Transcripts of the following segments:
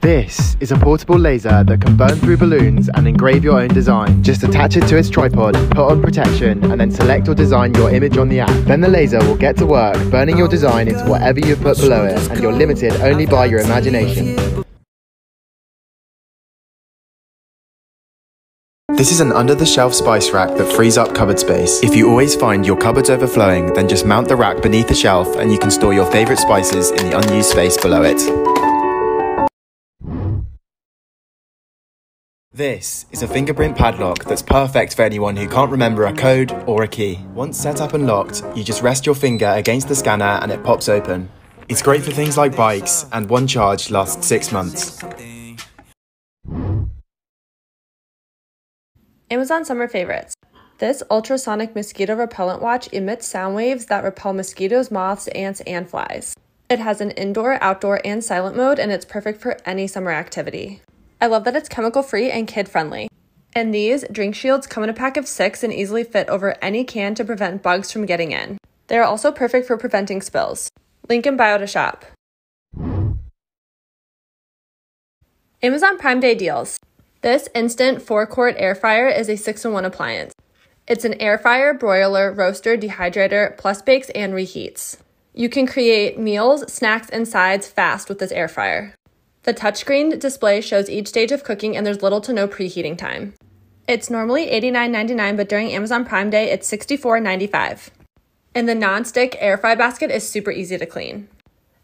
This is a portable laser that can burn through balloons and engrave your own design. Just attach it to its tripod, put on protection, and then select or design your image on the app. Then the laser will get to work, burning your design into whatever you put below it, and you're limited only by your imagination. This is an under-the-shelf spice rack that frees up cupboard space. If you always find your cupboards overflowing, then just mount the rack beneath the shelf and you can store your favourite spices in the unused space below it. This is a fingerprint padlock that's perfect for anyone who can't remember a code or a key. Once set up and locked, you just rest your finger against the scanner and it pops open. It's great for things like bikes, and one charge lasts six months. Amazon Summer Favorites. This ultrasonic mosquito repellent watch emits sound waves that repel mosquitoes, moths, ants, and flies. It has an indoor, outdoor, and silent mode, and it's perfect for any summer activity. I love that it's chemical free and kid friendly. And these drink shields come in a pack of six and easily fit over any can to prevent bugs from getting in. They are also perfect for preventing spills. Link in bio to shop. Amazon Prime Day deals. This instant four quart air fryer is a six in one appliance. It's an air fryer, broiler, roaster, dehydrator, plus bakes and reheats. You can create meals, snacks, and sides fast with this air fryer. The touchscreen display shows each stage of cooking and there's little to no preheating time. It's normally $89.99, but during Amazon Prime Day, it's $64.95. And the non-stick air fry basket is super easy to clean.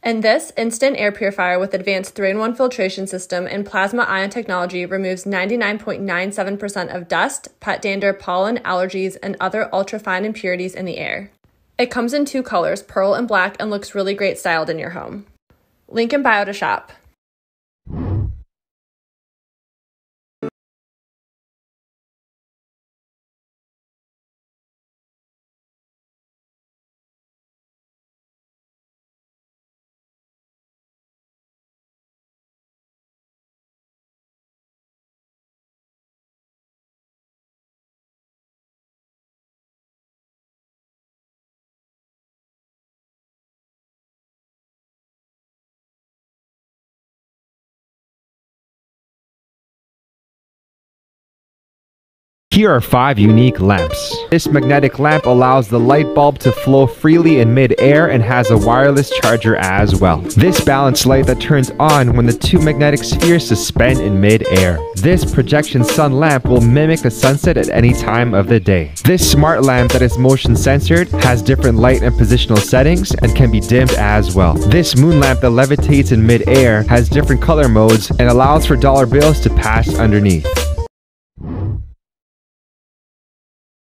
And this instant air purifier with advanced 3 in 1 filtration system and plasma ion technology removes 99.97% of dust, pet dander, pollen, allergies, and other ultrafine impurities in the air. It comes in two colors, pearl and black, and looks really great styled in your home. Link in bio to shop. Here are five unique lamps. This magnetic lamp allows the light bulb to flow freely in mid-air and has a wireless charger as well. This balanced light that turns on when the two magnetic spheres suspend in mid-air. This projection sun lamp will mimic the sunset at any time of the day. This smart lamp that is motion censored has different light and positional settings and can be dimmed as well. This moon lamp that levitates in mid-air has different color modes and allows for dollar bills to pass underneath.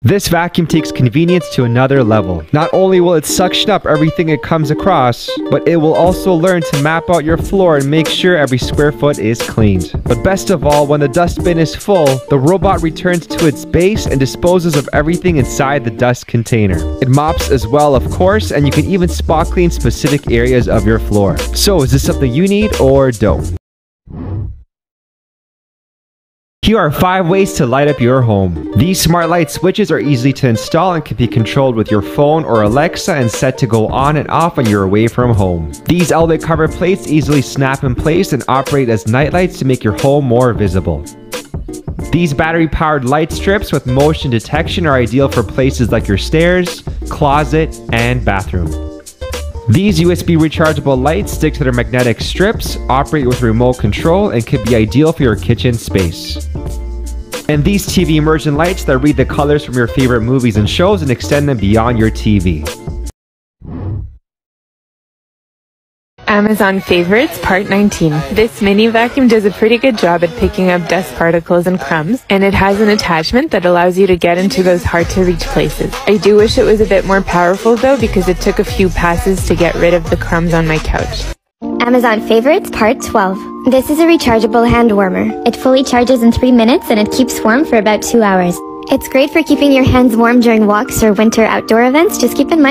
This vacuum takes convenience to another level. Not only will it suction up everything it comes across, but it will also learn to map out your floor and make sure every square foot is cleaned. But best of all, when the dustbin is full, the robot returns to its base and disposes of everything inside the dust container. It mops as well, of course, and you can even spot clean specific areas of your floor. So is this something you need or don't? Here are 5 ways to light up your home. These smart light switches are easy to install and can be controlled with your phone or Alexa and set to go on and off when you're away from home. These outlet cover plates easily snap in place and operate as nightlights to make your home more visible. These battery powered light strips with motion detection are ideal for places like your stairs, closet, and bathroom. These USB rechargeable lights stick to their magnetic strips, operate with remote control, and could be ideal for your kitchen space. And these TV immersion lights that read the colors from your favorite movies and shows and extend them beyond your TV. Amazon Favorites Part 19. This mini vacuum does a pretty good job at picking up dust particles and crumbs, and it has an attachment that allows you to get into those hard to reach places. I do wish it was a bit more powerful though because it took a few passes to get rid of the crumbs on my couch. Amazon Favorites Part 12. This is a rechargeable hand warmer. It fully charges in 3 minutes and it keeps warm for about 2 hours. It's great for keeping your hands warm during walks or winter outdoor events. Just keep in mind